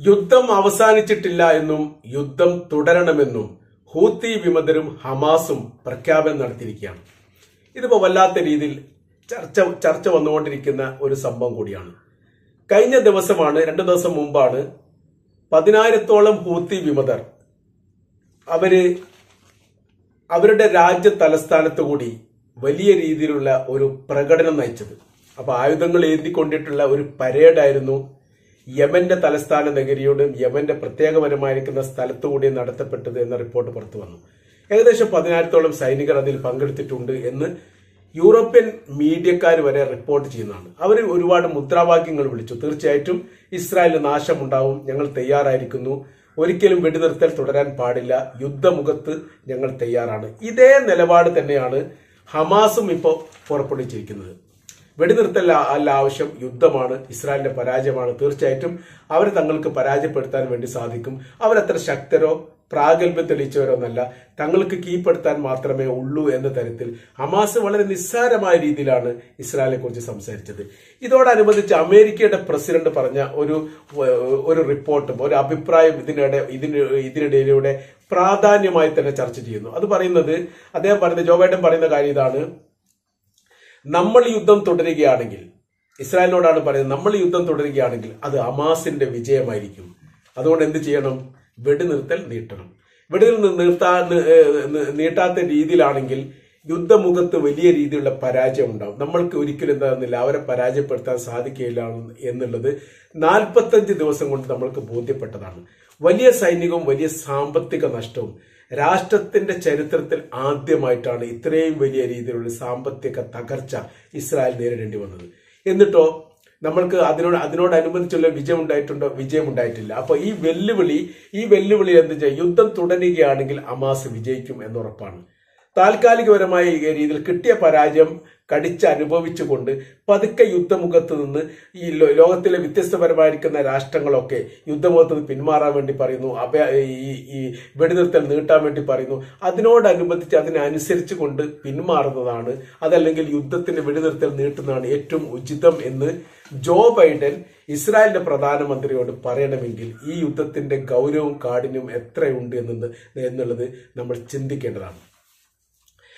യുദ്ധം അവസാനിച്ചിട്ടില്ല എന്നും യുദ്ധം തുടരണമെന്നും ഹൂത്തി വിമതരും ഹമാസും പ്രഖ്യാപനം നടത്തിയിരിക്കുകയാണ്. ഇതിപ്പോ വല്ലാത്ത രീതിയിൽ ചർച്ച ചർച്ച വന്നുകൊണ്ടിരിക്കുന്ന ഒരു സംഭവം കൂടിയാണ്. കഴിഞ്ഞ ദിവസമാണ് രണ്ടു ദിവസം മുമ്പാണ് പതിനായിരത്തോളം ഹൂത്തി വിമതർ അവർ അവരുടെ രാജ്യ തലസ്ഥാനത്ത് കൂടി വലിയ രീതിയിലുള്ള ഒരു പ്രകടനം നയിച്ചത്. അപ്പൊ ആയുധങ്ങൾ ഏന്തിക്കൊണ്ടിട്ടുള്ള ഒരു പരേഡായിരുന്നു യമന്റെ തലസ്ഥാന നഗരിയോടും യമന്റെ പ്രത്യേകപരമായിരിക്കുന്ന സ്ഥലത്തുകൂടി നടത്തപ്പെട്ടത് എന്ന റിപ്പോർട്ട് പുറത്തു വന്നു. ഏകദേശം പതിനായിരത്തോളം സൈനികർ അതിൽ പങ്കെടുത്തിട്ടുണ്ട് എന്ന് യൂറോപ്യൻ മീഡിയക്കാർ വരെ റിപ്പോർട്ട് ചെയ്യുന്നതാണ്. അവർ ഒരുപാട് മുദ്രാവാക്യങ്ങൾ വിളിച്ചു. തീർച്ചയായിട്ടും ഇസ്രായേലിന് നാശമുണ്ടാവും ഞങ്ങൾ തയ്യാറായിരിക്കുന്നു. ഒരിക്കലും വെടിനിർത്തൽ തുടരാൻ പാടില്ല. യുദ്ധമുഖത്ത് ഞങ്ങൾ തയ്യാറാണ്. ഇതേ നിലപാട് തന്നെയാണ് ഹമാസും ഇപ്പോൾ പുറപ്പെടുവിച്ചിരിക്കുന്നത്. വെടിനിർത്തൽ അല്ല ആവശ്യം യുദ്ധമാണ് ഇസ്രായേലിന്റെ പരാജയമാണ്. തീർച്ചയായിട്ടും അവരെ തങ്ങൾക്ക് പരാജയപ്പെടുത്താൻ വേണ്ടി സാധിക്കും. അവരത്ര ശക്തരോ പ്രാഗൽഭ്യം തെളിയിച്ചവരോ എന്നല്ല തങ്ങൾക്ക് കീഴ്പ്പെടുത്താൻ മാത്രമേ ഉള്ളൂ എന്ന തരത്തിൽ ഹമാസ് വളരെ നിസ്സാരമായ രീതിയിലാണ് ഇസ്രായേലിനെ കുറിച്ച് സംസാരിച്ചത്. ഇതോടനുബന്ധിച്ച് അമേരിക്കയുടെ പ്രസിഡന്റ് പറഞ്ഞ ഒരു ഒരു റിപ്പോർട്ടും ഒരു അഭിപ്രായം ഇതിനിടെ ഇതിന് ഇതിനിടയിലൂടെ പ്രാധാന്യമായി തന്നെ ചർച്ച ചെയ്യുന്നു. അത് പറയുന്നത് അദ്ദേഹം പറയുന്നത് ജോ ബൈഡൻ പറയുന്ന കാര്യം ഇതാണ്. നമ്മൾ യുദ്ധം തുടരുകയാണെങ്കിൽ ഇസ്രായേലിനോടാണ് പറയുന്നത് നമ്മൾ യുദ്ധം തുടരുകയാണെങ്കിൽ അത് അമാസിന്റെ വിജയമായിരിക്കും. അതുകൊണ്ട് എന്ത് ചെയ്യണം? വെടിനിർത്തൽ നീട്ടണം. വെടിനിർത്തൽ നിർത്താ നീട്ടാത്ത രീതിയിലാണെങ്കിൽ യുദ്ധമുഖത്ത് വലിയ രീതിയിലുള്ള പരാജയം ഉണ്ടാവും. നമ്മൾക്ക് ഒരിക്കലും എന്താകുന്നില്ല അവരെ പരാജയപ്പെടുത്താൻ സാധിക്കുകയില്ല എന്നുള്ളത് നാൽപ്പത്തഞ്ച് ദിവസം കൊണ്ട് നമ്മൾക്ക് ബോധ്യപ്പെട്ടതാണ്. വലിയ സൈനികവും വലിയ സാമ്പത്തിക നഷ്ടവും. രാഷ്ട്രത്തിന്റെ ചരിത്രത്തിൽ ആദ്യമായിട്ടാണ് ഇത്രയും വലിയ രീതിയിലുള്ള സാമ്പത്തിക തകർച്ച ഇസ്രായേൽ നേരിടേണ്ടി വന്നത്. എന്നിട്ടോ നമ്മൾക്ക് അതിനോട് അതിനോടനുബന്ധിച്ചുള്ള വിജയം ഉണ്ടായിട്ടുണ്ടോ വിജയം ഉണ്ടായിട്ടില്ല അപ്പൊ ഈ വെല്ലുവിളി ഈ വെല്ലുവിളി എന്ത് ചെയ്യും? യുദ്ധം തുടരുകയാണെങ്കിൽ അമാസ് വിജയിക്കും എന്നുറപ്പാണ് താൽക്കാലികപരമായ രീതിയിൽ കിട്ടിയ പരാജയം കടിച്ച് അനുഭവിച്ചുകൊണ്ട് പതുക്കെ യുദ്ധമുഖത്ത് നിന്ന് ഈ ലോകത്തിലെ വ്യത്യസ്തപരമായിരിക്കുന്ന രാഷ്ട്രങ്ങളൊക്കെ യുദ്ധമുഖത്ത് നിന്ന് പിന്മാറാൻ വേണ്ടി പറയുന്നു അഭയ ഈ ഈ വെടിനിർത്തൽ നീട്ടാൻ വേണ്ടി പറയുന്നു. അതിനോടനുബന്ധിച്ച് അതിനനുസരിച്ച് കൊണ്ട് പിന്മാറുന്നതാണ്. അതല്ലെങ്കിൽ യുദ്ധത്തിന് വെടിനിർത്തൽ നീട്ടുന്നതാണ് ഏറ്റവും ഉചിതം എന്ന് ജോ ബൈഡൻ ഇസ്രായേലിന്റെ പ്രധാനമന്ത്രിയോട് പറയണമെങ്കിൽ ഈ യുദ്ധത്തിന്റെ ഗൗരവവും കാഠിന്യവും എത്രയുണ്ട് എന്നുള്ളത് നമ്മൾ ചിന്തിക്കേണ്ടതാണ്.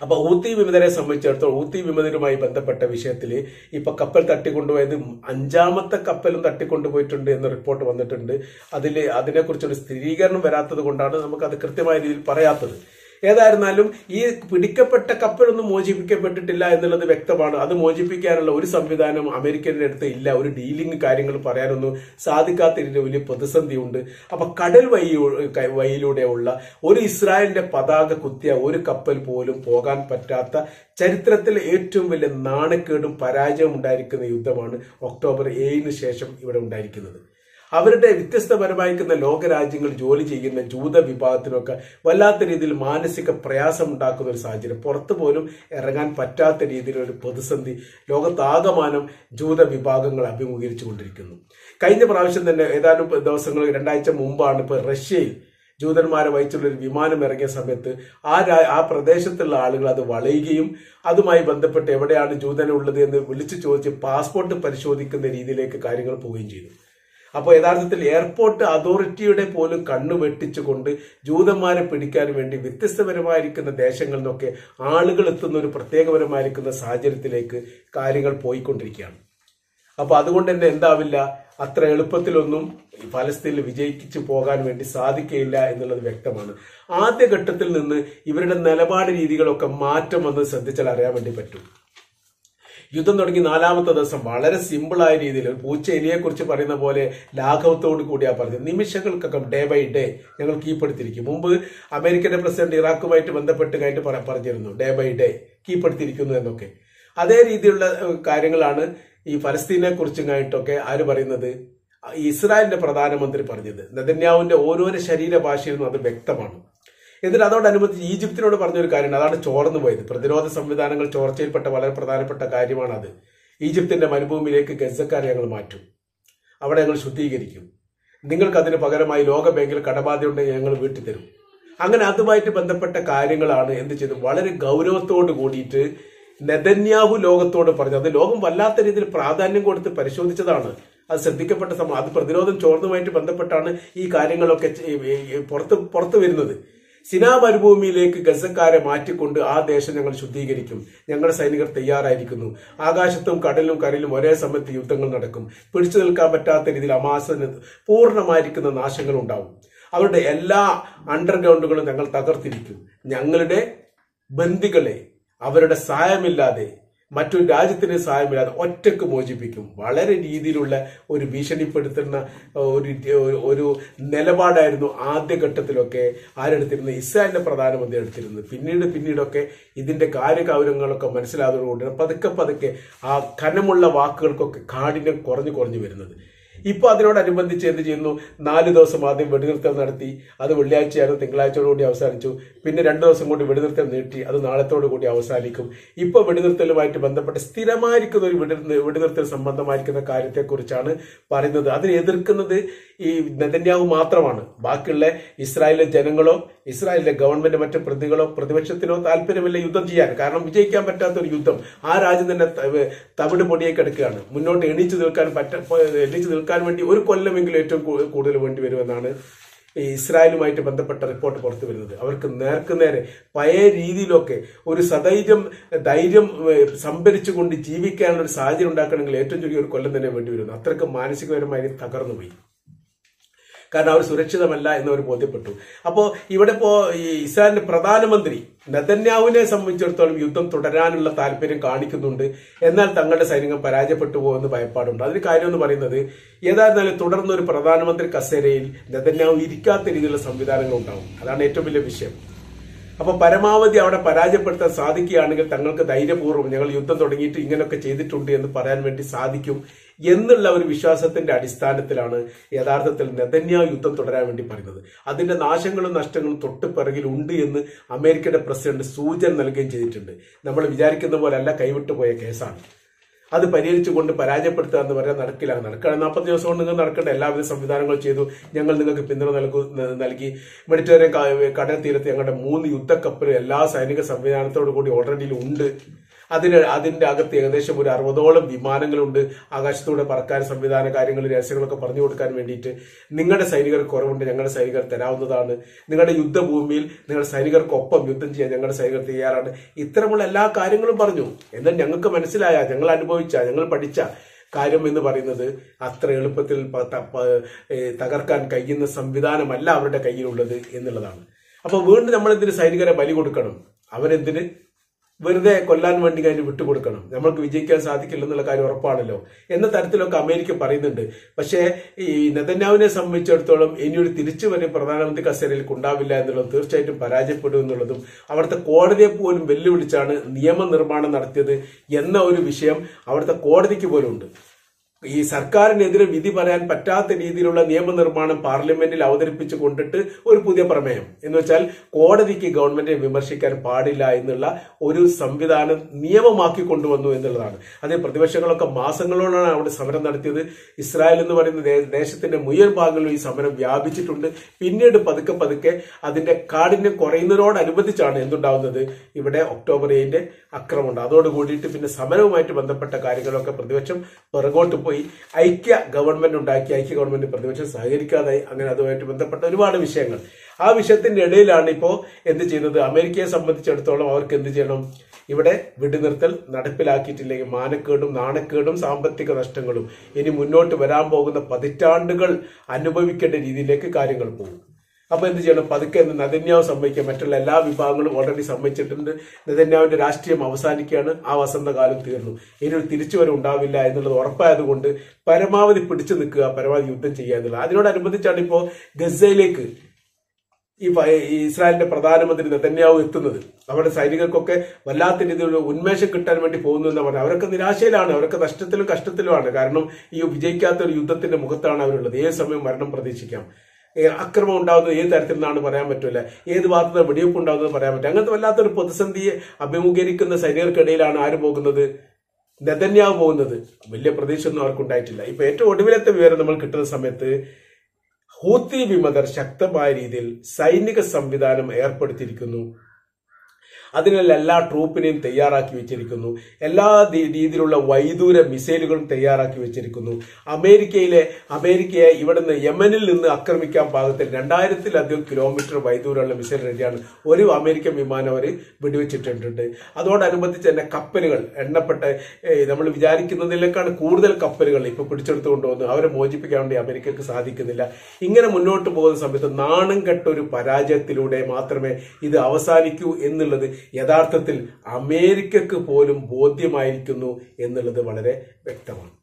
അപ്പൊ ഊത്തി വിമതരെ സംബന്ധിച്ചിടത്തോളം ഊത്തി വിമതരുമായി ബന്ധപ്പെട്ട വിഷയത്തിൽ ഇപ്പൊ കപ്പൽ തട്ടിക്കൊണ്ടുപോയത് അഞ്ചാമത്തെ കപ്പലും തട്ടിക്കൊണ്ടുപോയിട്ടുണ്ട് എന്ന റിപ്പോർട്ട് വന്നിട്ടുണ്ട്. അതിൽ അതിനെക്കുറിച്ചൊരു സ്ഥിരീകരണം വരാത്തത് കൊണ്ടാണ് നമുക്ക് അത് കൃത്യമായ രീതിയിൽ പറയാത്തത്. ഏതായിരുന്നാലും ഈ പിടിക്കപ്പെട്ട കപ്പലൊന്നും മോചിപ്പിക്കപ്പെട്ടിട്ടില്ല എന്നുള്ളത് വ്യക്തമാണ്. അത് മോചിപ്പിക്കാനുള്ള ഒരു സംവിധാനം അമേരിക്കയുടെ അടുത്ത് ഇല്ല. ഒരു ഡീലിംഗ് കാര്യങ്ങൾ പറയാനൊന്നും സാധിക്കാത്തതിന് വലിയ പ്രതിസന്ധിയുണ്ട്. അപ്പൊ കടൽ വഴി വഴിയിലൂടെയുള്ള ഒരു ഇസ്രായേലിന്റെ പതാക കുത്തിയ ഒരു കപ്പൽ പോലും പോകാൻ പറ്റാത്ത ചരിത്രത്തിൽ ഏറ്റവും വലിയ നാണക്കേടും പരാജയവും ഉണ്ടായിരിക്കുന്ന യുദ്ധമാണ് ഒക്ടോബർ ഏഴിന് ശേഷം ഇവിടെ ഉണ്ടായിരിക്കുന്നത്. അവരുടെ വ്യത്യസ്തപരമായിരിക്കുന്ന ലോകരാജ്യങ്ങൾ ജോലി ചെയ്യുന്ന ജൂത വിഭാഗത്തിനൊക്കെ വല്ലാത്ത രീതിയിൽ മാനസിക പ്രയാസം ഉണ്ടാക്കുന്ന ഒരു സാഹചര്യം. പുറത്തു പോലും ഇറങ്ങാൻ പറ്റാത്ത രീതിയിലൊരു പ്രതിസന്ധി ലോകത്താകമാനം ജൂത വിഭാഗങ്ങൾ അഭിമുഖീകരിച്ചു കൊണ്ടിരിക്കുന്നു. കഴിഞ്ഞ പ്രാവശ്യം തന്നെ ഏതാനും ദിവസങ്ങൾ രണ്ടാഴ്ച മുമ്പാണ് ഇപ്പൊ റഷ്യയിൽ ജൂതന്മാരെ വഹിച്ചുള്ള ഒരു വിമാനം ഇറങ്ങിയ സമയത്ത് ആ ആ പ്രദേശത്തുള്ള ആളുകൾ അത് വളയുകയും അതുമായി ബന്ധപ്പെട്ട് എവിടെയാണ് ജൂതനുള്ളത് എന്ന് വിളിച്ചു ചോദിച്ച് പാസ്പോർട്ട് പരിശോധിക്കുന്ന രീതിയിലേക്ക് കാര്യങ്ങൾ പോവുകയും ചെയ്തു. അപ്പോൾ യഥാർത്ഥത്തിൽ എയർപോർട്ട് അതോറിറ്റിയുടെ പോലും കണ്ണു വെട്ടിച്ചുകൊണ്ട് ജൂതന്മാരെ പിടിക്കാൻ വേണ്ടി വ്യത്യസ്തപരമായിരിക്കുന്ന ദേശങ്ങളിൽ നിന്നൊക്കെ ആളുകൾ എത്തുന്ന ഒരു പ്രത്യേകപരമായിരിക്കുന്ന സാഹചര്യത്തിലേക്ക് കാര്യങ്ങൾ പോയിക്കൊണ്ടിരിക്കുകയാണ്. അപ്പോൾ അതുകൊണ്ട് തന്നെ എന്താവില്ല? അത്ര എളുപ്പത്തിലൊന്നും ഫലസ്തീനിൽ വിജയിച്ചു പോകാൻ വേണ്ടി സാധിക്കയില്ല എന്നുള്ളത് വ്യക്തമാണ്. ആദ്യഘട്ടത്തിൽ നിന്ന് ഇവരുടെ നിലപാട് രീതികളൊക്കെ മാറ്റം വന്ന് ശ്രദ്ധിച്ചാൽ അറിയാൻ വേണ്ടി പറ്റും. യുദ്ധം തുടങ്ങി നാലാമത്തെ ദിവസം വളരെ സിമ്പിളായ രീതിയിൽ പൂച്ച എലിയെ കുറിച്ച് പറയുന്ന പോലെ ലാഘവത്തോട് കൂടിയാ പറഞ്ഞത്. നിമിഷങ്ങൾക്കൊക്കെ ഡേ ബൈ ഡേ ഞങ്ങൾ കീപ്പെടുത്തിരിക്കും മുമ്പ് അമേരിക്കയുടെ പ്രസിഡന്റ് ഇറാഖുമായിട്ട് ബന്ധപ്പെട്ട് കഴിഞ്ഞിട്ട് പറഞ്ഞിരുന്നു ഡേ ബൈ ഡേ കീപ്പെടുത്തിരിക്കുന്നു എന്നൊക്കെ. അതേ രീതിയിലുള്ള കാര്യങ്ങളാണ് ഈ ഫലസ്തീനെ കുറിച്ചും കഴിഞ്ഞിട്ടൊക്കെ ആര് പറയുന്നത്? ഇസ്രായേലിന്റെ പ്രധാനമന്ത്രി പറഞ്ഞത്. നെതന്യാവിന്റെ ഓരോരോ ശരീരഭാഷയിൽ നിന്നും അത് വ്യക്തമാണ്. എന്നിട്ട് അതോടനുബന്ധിച്ച് ഈജിപ്തിനോട് പറഞ്ഞൊരു കാര്യമാണ് അതാണ് ചോർന്നു പോയത്. പ്രതിരോധ സംവിധാനങ്ങൾ ചോർച്ചയിൽപ്പെട്ട വളരെ പ്രധാനപ്പെട്ട കാര്യമാണത്. ഈജിപ്തിന്റെ മരുഭൂമിയിലേക്ക് ഗസക്കാരെ ഞങ്ങൾ മാറ്റും. അവിടെ ഞങ്ങൾ ശുദ്ധീകരിക്കും. നിങ്ങൾക്കതിന് പകരമായി ലോകബാങ്കിൽ ബാങ്കിൽ കടബാധ്യതയുണ്ടെങ്കിൽ ഞങ്ങൾ വീട്ടിൽ തരും. അങ്ങനെ അതുമായിട്ട് ബന്ധപ്പെട്ട കാര്യങ്ങളാണ് എന്ത് ചെയ്തു വളരെ ഗൗരവത്തോട് കൂടിയിട്ട് നെതന്യാഹു ലോകത്തോട് പറഞ്ഞു. അത് ലോകം വല്ലാത്ത രീതിയിൽ പ്രാധാന്യം കൊടുത്ത് പരിശോധിച്ചതാണ്. അത് ശ്രദ്ധിക്കപ്പെട്ട സമയം അത് പ്രതിരോധം ചോർന്നുമായിട്ട് ബന്ധപ്പെട്ടാണ് ഈ കാര്യങ്ങളൊക്കെ പുറത്ത് പുറത്തു വരുന്നത്. സിനാ മരുഭൂമിയിലേക്ക് ഗസക്കാരെ മാറ്റിക്കൊണ്ട് ആ ദേശം ഞങ്ങൾ ശുദ്ധീകരിക്കും. ഞങ്ങളുടെ സൈനികർ തയ്യാറായിരിക്കുന്നു. ആകാശത്തും കടലും കരയിലും ഒരേ സമയത്ത് യുദ്ധങ്ങൾ നടക്കും. പിടിച്ചു നിൽക്കാൻ പറ്റാത്ത രീതിയിൽ അമാസന് പൂർണമായിരിക്കുന്ന നാശങ്ങൾ ഉണ്ടാവും. അവരുടെ എല്ലാ അണ്ടർഗ്രൗണ്ടുകളും ഞങ്ങൾ തകർത്തിരിക്കും. ഞങ്ങളുടെ ബന്ദികളെ അവരുടെ സഹായമില്ലാതെ മറ്റൊരു രാജ്യത്തിന് സഹായമില്ലാതെ ഒറ്റയ്ക്ക് മോചിപ്പിക്കും. വളരെ രീതിയിലുള്ള ഒരു ഭീഷണിപ്പെടുത്തുന്ന ഒരു ഒരു നിലപാടായിരുന്നു ആദ്യഘട്ടത്തിലൊക്കെ ആരെടുത്തിരുന്നത്? ഇസ്രായേലിന്റെ പ്രധാനമന്ത്രി എടുത്തിരുന്നത്. പിന്നീട് പിന്നീടൊക്കെ ഇതിന്റെ കാര്യകൗരങ്ങളൊക്കെ മനസ്സിലാകുന്നതുകൊണ്ട് പതുക്കെ പതുക്കെ ആ കനമുള്ള വാക്കുകൾക്കൊക്കെ കാഠിന്യം കുറഞ്ഞു കുറഞ്ഞു വരുന്നത്. ഇപ്പൊ അതിനോടനുബന്ധിച്ച് എന്ത് ചെയ്യുന്നു? നാല് ദിവസം ആദ്യം വെടിനിർത്തൽ നടത്തി അത് വെള്ളിയാഴ്ചയായിരുന്നു തിങ്കളാഴ്ചയോട് കൂടി അവസാനിച്ചു. പിന്നെ രണ്ട് ദിവസം കൊണ്ട് വെടിനിർത്തൽ നീട്ടി അത് നാളത്തോടു കൂടി അവസാനിക്കും. ഇപ്പോൾ വെടിനിർത്തലുമായിട്ട് ബന്ധപ്പെട്ട് സ്ഥിരമായിരിക്കുന്ന ഒരു വെടി വെടിനിർത്തൽ സംബന്ധമായിരിക്കുന്ന കാര്യത്തെക്കുറിച്ചാണ് പറയുന്നത്. അതിനെ എതിർക്കുന്നത് ഈ നെതന്യാഹു മാത്രമാണ്. ബാക്കിയുള്ള ഇസ്രായേലിലെ ജനങ്ങളോ ഇസ്രായേലിലെ ഗവൺമെന്റ് മറ്റ് പ്രതികളോ പ്രതിപക്ഷത്തിനോ താല്പര്യമില്ല യുദ്ധം ചെയ്യാൻ. കാരണം വിജയിക്കാൻ പറ്റാത്ത ഒരു യുദ്ധം. ആ രാജ്യം തന്നെ തവിട് പൊടിയെ കിടക്കുകയാണ്. മുന്നോട്ട് എണീച്ചു നിൽക്കാൻ പറ്റ എണീച്ചു നിൽക്കാൻ വേണ്ടി ഒരു കൊല്ലമെങ്കിലും ഏറ്റവും കൂടുതൽ വേണ്ടി വരുമെന്നാണ് ഈ ഇസ്രായേലുമായിട്ട് ബന്ധപ്പെട്ട റിപ്പോർട്ട് പുറത്തു വരുന്നത്. അവർക്ക് നേർക്ക് നേരെ പഴയ രീതിയിലൊക്കെ ഒരു സധൈര്യം ധൈര്യം സംഭരിച്ചുകൊണ്ട് ജീവിക്കാനുള്ള ഒരു സാഹചര്യം ഉണ്ടാക്കണമെങ്കിൽ ഏറ്റവും ചുരുങ്ങിയ ഒരു കൊല്ലം തന്നെ വേണ്ടി വരുന്നു. അത്രയ്ക്ക് മാനസികപരമായി തകർന്നുപോയി. കാരണം അവർ സുരക്ഷിതമല്ല എന്നവർ ബോധ്യപ്പെട്ടു. അപ്പോൾ ഇവിടെ ഇപ്പോ ഈ ഇസ്രായേലിന്റെ പ്രധാനമന്ത്രി നെതന്യാവിനെ സംബന്ധിച്ചിടത്തോളം യുദ്ധം തുടരാനുള്ള താല്പര്യം കാണിക്കുന്നുണ്ട്. എന്നാൽ തങ്ങളുടെ സൈന്യം പരാജയപ്പെട്ടു പോകുമെന്ന് ഭയപ്പാടുണ്ട്. അതിന് കാര്യം എന്ന് പറയുന്നത് ഏതായിരുന്നാലും തുടർന്ന് ഒരു പ്രധാനമന്ത്രി കസേരയിൽ നെതന്യാവ് ഇരിക്കാത്ത രീതിയിലുള്ള സംവിധാനങ്ങൾ ഉണ്ടാവും. അതാണ് ഏറ്റവും വലിയ വിഷയം. അപ്പൊ പരമാവധി അവിടെ പരാജയപ്പെടുത്താൻ സാധിക്കുകയാണെങ്കിൽ തങ്ങൾക്ക് ധൈര്യപൂർവം ഞങ്ങൾ യുദ്ധം തുടങ്ങിയിട്ട് ഇങ്ങനെയൊക്കെ ചെയ്തിട്ടുണ്ട് എന്ന് പറയാൻ വേണ്ടി സാധിക്കും എന്നുള്ള ഒരു വിശ്വാസത്തിന്റെ അടിസ്ഥാനത്തിലാണ് യഥാർത്ഥത്തിൽ നെതന്യ യുദ്ധം തുടരാൻ വേണ്ടി പറയുന്നത്. അതിന്റെ നാശങ്ങളും നഷ്ടങ്ങളും തൊട്ട് പിറകിൽ ഉണ്ട് എന്ന് അമേരിക്കയുടെ പ്രസിഡന്റ് സൂചന നൽകുകയും ചെയ്തിട്ടുണ്ട്. നമ്മൾ വിചാരിക്കുന്ന പോലെ അല്ല കൈവിട്ടുപോയ കേസാണ്. അത് പരിഹരിച്ചുകൊണ്ട് പരാജയപ്പെടുത്തുക എന്ന് പറയാൻ നടക്കില്ല. നടക്കണം നാൽപ്പത് ദിവസം കൊണ്ട് നിങ്ങൾ നടക്കേണ്ട എല്ലാവിധ സംവിധാനങ്ങളും ചെയ്തു. ഞങ്ങൾ നിങ്ങൾക്ക് പിന്തുണ നൽകു നൽകി. മെഡിറ്ററേനിയൻ കടൽ തീരത്ത് ഞങ്ങളുടെ മൂന്ന് യുദ്ധക്കപ്പലും എല്ലാ സൈനിക സംവിധാനത്തോടു കൂടി ഓൾറെഡി ഉണ്ട് അതിന് അതിന്റെ അകത്ത് ഏകദേശം ഒരു അറുപതോളം വിമാനങ്ങളുണ്ട്. ആകാശത്തൂടെ പറക്കാൻ സംവിധാന കാര്യങ്ങൾ രഹസ്യങ്ങളൊക്കെ പറഞ്ഞു കൊടുക്കാൻ വേണ്ടിയിട്ട് നിങ്ങളുടെ സൈനികർ കുറവുണ്ട് ഞങ്ങളുടെ സൈനികർ തരാവുന്നതാണ്. നിങ്ങളുടെ യുദ്ധഭൂമിയിൽ നിങ്ങളുടെ സൈനികർക്കൊപ്പം യുദ്ധം ചെയ്യാൻ ഞങ്ങളുടെ സൈനികർ തയ്യാറാണ്. ഇത്തരമുള്ള എല്ലാ കാര്യങ്ങളും പറഞ്ഞു. എന്നാൽ ഞങ്ങൾക്ക് മനസ്സിലായ ഞങ്ങൾ അനുഭവിച്ച ഞങ്ങൾ പഠിച്ച കാര്യം എന്ന് പറയുന്നത് അത്ര എളുപ്പത്തിൽ തകർക്കാൻ കഴിയുന്ന സംവിധാനമല്ല അവരുടെ കയ്യിലുള്ളത് എന്നുള്ളതാണ്. അപ്പോൾ വീണ്ടും നമ്മൾ എന്തിന് സൈനികരെ ബലി കൊടുക്കണം? അവരെന്തിന്? വെറുതെ കൊല്ലാൻ വേണ്ടി കാര്യം വിട്ടുകൊടുക്കണം. നമ്മൾക്ക് വിജയിക്കാൻ സാധിക്കില്ല എന്നുള്ള കാര്യം ഉറപ്പാണല്ലോ. എന്ന തരത്തിലൊക്കെ അമേരിക്ക പറയുന്നുണ്ട്. പക്ഷേ ഈ നെതന്യാവിനെ സംബന്ധിച്ചിടത്തോളം ഇനിയൊരു തിരിച്ചുവരെ പ്രധാനമന്ത്രി കസേരയിലേക്ക് ഉണ്ടാവില്ല എന്നുള്ളതും തീർച്ചയായിട്ടും പരാജയപ്പെടും എന്നുള്ളതും അവിടുത്തെ കോടതിയെ പോലും വെല്ലുവിളിച്ചാണ് നിയമനിർമ്മാണം നടത്തിയത് എന്ന ഒരു വിഷയം അവിടുത്തെ കോടതിക്ക് പോലും ഉണ്ട് ഈ സർക്കാരിനെതിരെ വിധി പറയാൻ പറ്റാത്ത രീതിയിലുള്ള നിയമനിർമ്മാണം പാർലമെന്റിൽ അവതരിപ്പിച്ചു കൊണ്ടിട്ട് ഒരു പുതിയ പ്രമേയം. എന്ന് വെച്ചാൽ കോടതിക്ക് ഗവൺമെന്റിനെ വിമർശിക്കാൻ പാടില്ല എന്നുള്ള ഒരു സംവിധാനം നിയമമാക്കി കൊണ്ടുവന്നു എന്നുള്ളതാണ്. അതേ പ്രതിപക്ഷങ്ങളൊക്കെ മാസങ്ങളോടാണ് അവിടെ സമരം നടത്തിയത്. ഇസ്രായേൽ എന്ന് പറയുന്ന ദേശത്തിന്റെ മുഴുവൻ ഭാഗങ്ങളിലും ഈ സമരം വ്യാപിച്ചിട്ടുണ്ട്. പിന്നീട് പതുക്കെ പതുക്കെ അതിന്റെ കാഠിന്യം കുറയുന്നതിനോടനുബന്ധിച്ചാണ് എന്തുണ്ടാവുന്നത്. ഇവിടെ ഒക്ടോബർ ഏഴിന്റെ അക്രമമുണ്ട്. അതോട് കൂടിയിട്ട് പിന്നെ സമരവുമായിട്ട് ബന്ധപ്പെട്ട കാര്യങ്ങളൊക്കെ പ്രതിപക്ഷം പിറകോട്ട് പോയി ഐക്യ ഗവൺമെന്റ് ഉണ്ടാക്കി ഐക്യ ഗവൺമെന്റ് പ്രതിപക്ഷം സഹകരിക്കാതായി. അങ്ങനെ അതുമായിട്ട് ബന്ധപ്പെട്ട ഒരുപാട് വിഷയങ്ങൾ. ആ വിഷയത്തിന്റെ ഇടയിലാണ് ഇപ്പോ എന്ത് ചെയ്യുന്നത്? അമേരിക്കയെ സംബന്ധിച്ചിടത്തോളം അവർക്ക് എന്ത് ചെയ്യണം? ഇവിടെ വെടിനിർത്തൽ നടപ്പിലാക്കിയിട്ടില്ലെങ്കിൽ മാനക്കേടും നാണക്കേടും സാമ്പത്തിക നഷ്ടങ്ങളും ഇനി മുന്നോട്ട് വരാൻ പോകുന്ന പതിറ്റാണ്ടുകൾ അനുഭവിക്കേണ്ട രീതിയിലേക്ക് കാര്യങ്ങൾ പോകും. അപ്പൊ എന്ത് ചെയ്യണം? പതുക്കെ എന്ന് നദന്യാവ് സമ്മതിക്കുക മറ്റുള്ള എല്ലാ വിഭാഗങ്ങളും ഓൾറെഡി സംഭവിച്ചിട്ടുണ്ട്. നദന്യാവിന്റെ രാഷ്ട്രീയം അവസാനിക്കുകയാണ്. ആ വസന്തകാലം തീർന്നു. ഇനി ഒരു തിരിച്ചുവരവ് ഉണ്ടാവില്ല എന്നുള്ളത് ഉറപ്പായതുകൊണ്ട് പരമാവധി പിടിച്ചു നിൽക്കുക പരമാവധി യുദ്ധം ചെയ്യുക എന്നുള്ളത്. അതിനോടനുബന്ധിച്ചാണ് ഇപ്പോ ഗസയിലേക്ക് ഈ ഇസ്രായേലിന്റെ പ്രധാനമന്ത്രി നെതന്യാവ് എത്തുന്നത്. അവരുടെ സൈനികർക്കൊക്കെ വല്ലാത്ത രീതിയിലുള്ള ഉന്മേഷം കിട്ടാൻ വേണ്ടി പോകുന്നു എന്ന് പറഞ്ഞാൽ അവരൊക്കെ നിരാശയിലാണ് അവരൊക്കെ നഷ്ടത്തിലും കഷ്ടത്തിലുമാണ്. കാരണം ഈ വിജയിക്കാത്ത ഒരു യുദ്ധത്തിന്റെ മുഖത്താണ് അവരുള്ളത്. ഏത് സമയം മരണം പ്രതീക്ഷിക്കാം? അക്രമം ഉണ്ടാകുന്നത് ഏത് തരത്തിൽ നിന്നാണ് പറയാൻ പറ്റില്ല ഏത് ഭാഗത്ത് വെടിവെപ്പ് ഉണ്ടാകുന്നത് പറയാൻ പറ്റില്ല. അങ്ങനത്തെ വല്ലാത്തൊരു പ്രതിസന്ധിയെ അഭിമുഖീകരിക്കുന്ന സൈനികർക്കിടയിലാണ് ആര് പോകുന്നത്? നെതന്യാവ് പോകുന്നത്. വലിയ പ്രതീക്ഷയൊന്നും അവർക്കുണ്ടായിട്ടില്ല ഇപ്പൊ ഏറ്റവും ഒടുവിലത്തെ വിവരം നമ്മൾ കിട്ടുന്ന സമയത്ത് ഹൂത്തി വിമതർ ശക്തമായ രീതിയിൽ സൈനിക സംവിധാനം ഏർപ്പെടുത്തിയിരിക്കുന്നു. അതിനുള്ള എല്ലാ ട്രൂപ്പിനെയും തയ്യാറാക്കി വെച്ചിരിക്കുന്നു. എല്ലാ രീതിയിലുള്ള വൈദൂര മിസൈലുകളും തയ്യാറാക്കി വെച്ചിരിക്കുന്നു. അമേരിക്കയിലെ അമേരിക്കയെ ഇവിടുന്ന് യമനിൽ നിന്ന് ആക്രമിക്കാൻ പാകത്തിൽ രണ്ടായിരത്തിലധികം കിലോമീറ്റർ വൈദൂരമുള്ള മിസൈൽ റെഡിയാണ് ഒരു അമേരിക്കൻ വിമാനം അവർ വെടിവെച്ചിട്ടുണ്ട്. അതോടനുബന്ധിച്ച് തന്നെ കപ്പലുകൾ എണ്ണപ്പെട്ട നമ്മൾ വിചാരിക്കുന്നതിലേക്കാണ് കൂടുതൽ കപ്പലുകൾ ഇപ്പൊ പിടിച്ചെടുത്തുകൊണ്ട് അവരെ മോചിപ്പിക്കാൻ വേണ്ടി അമേരിക്കക്ക് സാധിക്കുന്നില്ല. ഇങ്ങനെ മുന്നോട്ട് പോകുന്ന സമയത്ത് നാണം കെട്ട ഒരു പരാജയത്തിലൂടെ മാത്രമേ ഇത് അവസാനിക്കൂ എന്നുള്ളത് യഥാർത്ഥത്തിൽ അമേരിക്കക്ക് പോലും ബോധ്യമായിരിക്കുന്നു എന്നുള്ളത് വളരെ വ്യക്തമാണ്.